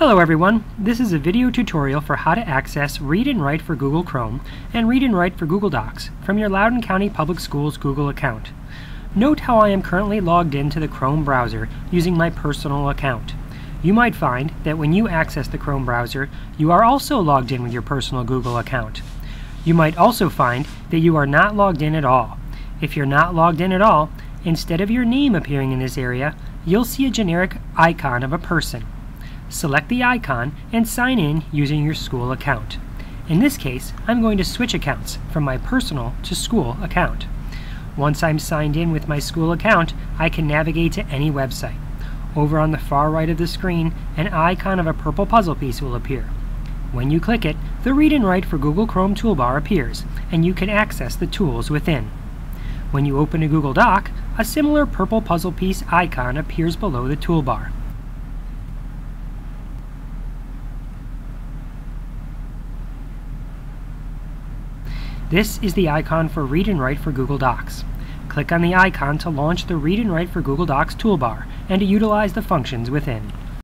Hello everyone, this is a video tutorial for how to access Read and Write for Google Chrome and Read and Write for Google Docs from your Loudoun County Public Schools Google account. Note how I am currently logged into the Chrome browser using my personal account. You might find that when you access the Chrome browser, you are also logged in with your personal Google account. You might also find that you are not logged in at all. If you're not logged in at all, instead of your name appearing in this area, you'll see a generic icon of a person. Select the icon and sign in using your school account. In this case, I'm going to switch accounts from my personal to school account. Once I'm signed in with my school account, I can navigate to any website. Over on the far right of the screen, an icon of a purple puzzle piece will appear. When you click it, the Read and Write for Google Chrome toolbar appears, and you can access the tools within. When you open a Google Doc, a similar purple puzzle piece icon appears below the toolbar. This is the icon for Read and Write for Google Docs. Click on the icon to launch the Read and Write for Google Docs toolbar and to utilize the functions within.